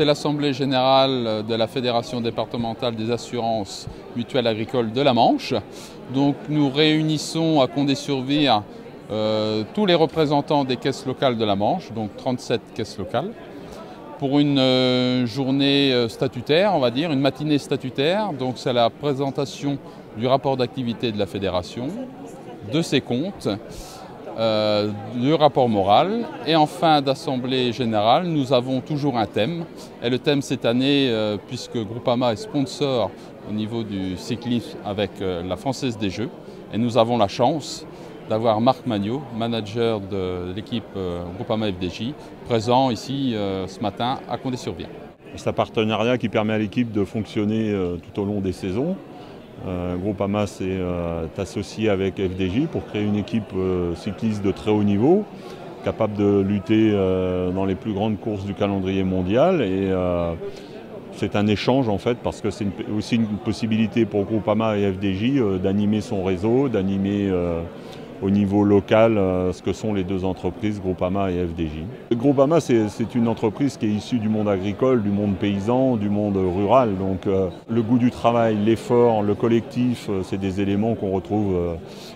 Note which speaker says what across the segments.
Speaker 1: c'est l'Assemblée générale de la Fédération départementale des assurances mutuelles agricoles de la Manche. Donc nous réunissons à Condé-sur-Vire euh, tous les représentants des caisses locales de la Manche, donc 37 caisses locales, pour une euh, journée euh, statutaire, on va dire, une matinée statutaire. Donc c'est la présentation du rapport d'activité de la fédération, de ses comptes, euh, du rapport moral. Et en fin d'assemblée générale, nous avons toujours un thème. Et le thème cette année, euh, puisque Groupama est sponsor au niveau du cyclisme avec euh, la Française des Jeux, et nous avons la chance d'avoir Marc Magnot, manager de l'équipe Groupama FDJ, présent ici ce matin à Condé-sur-Vire.
Speaker 2: C'est un partenariat qui permet à l'équipe de fonctionner tout au long des saisons. Euh, Groupama s'est euh, associé avec FDJ pour créer une équipe euh, cycliste de très haut niveau, capable de lutter euh, dans les plus grandes courses du calendrier mondial. Et c'est un échange en fait, parce que c'est aussi une possibilité pour Groupama et FDJ d'animer son réseau, d'animer au niveau local euh, ce que sont les deux entreprises, Groupama et FDJ. Groupama, c'est une entreprise qui est issue du monde agricole, du monde paysan, du monde rural. Donc euh, le goût du travail, l'effort, le collectif, euh, c'est des éléments qu'on retrouve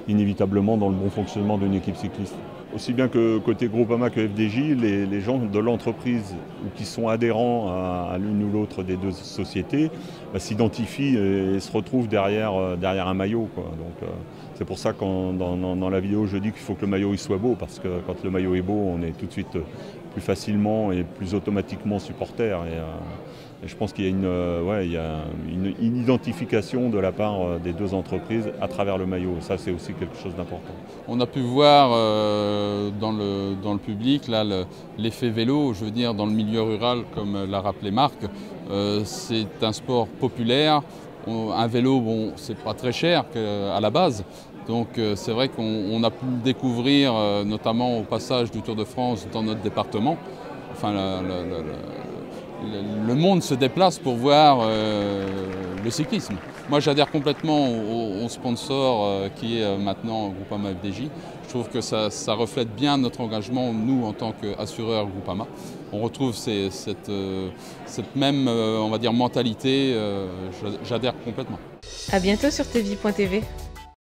Speaker 2: inévitablement dans le bon fonctionnement d'une équipe cycliste. Aussi bien que côté Groupama que FDJ, les, gens de l'entreprise ou qui sont adhérents à, l'une ou l'autre des deux sociétés bah, s'identifient et, se retrouvent derrière, euh, derrière un maillot. Donc, euh, c'est pour ça que dans, la vidéo, je dis qu'il faut que le maillot il soit beau, parce que quand le maillot est beau, on est tout de suite plus facilement et plus automatiquement supporter. Euh, je pense qu'il y a, une, euh, identification de la part euh, des deux entreprises à travers le maillot. Ça, c'est aussi quelque chose d'important.
Speaker 1: On a pu voir euh, dans, le, public l'effet vélo, je veux dire dans le milieu rural, comme l'a rappelé Marc, c'est un sport populaire. Un vélo, bon, c'est pas très cher à la base. Donc c'est vrai qu'on on a pu le découvrir, notamment au passage du Tour de France dans notre département. Le- monde se déplace pour voir euh, le cyclisme. Moi, j'adhère complètement au, sponsor euh, qui est euh, maintenant Groupama FDJ. Je trouve que ça, reflète bien notre engagement, nous, en tant qu'assureurs Groupama. On retrouve cette, même, on va dire, mentalité. j'a- j'adhère complètement.
Speaker 3: À bientôt sur tv.tv.